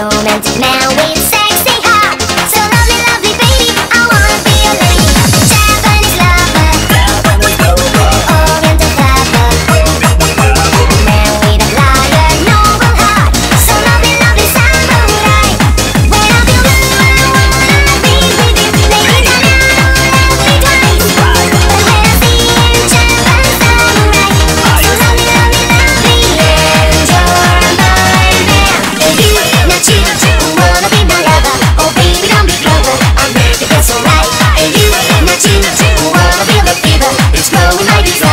romantic now we say slow like it's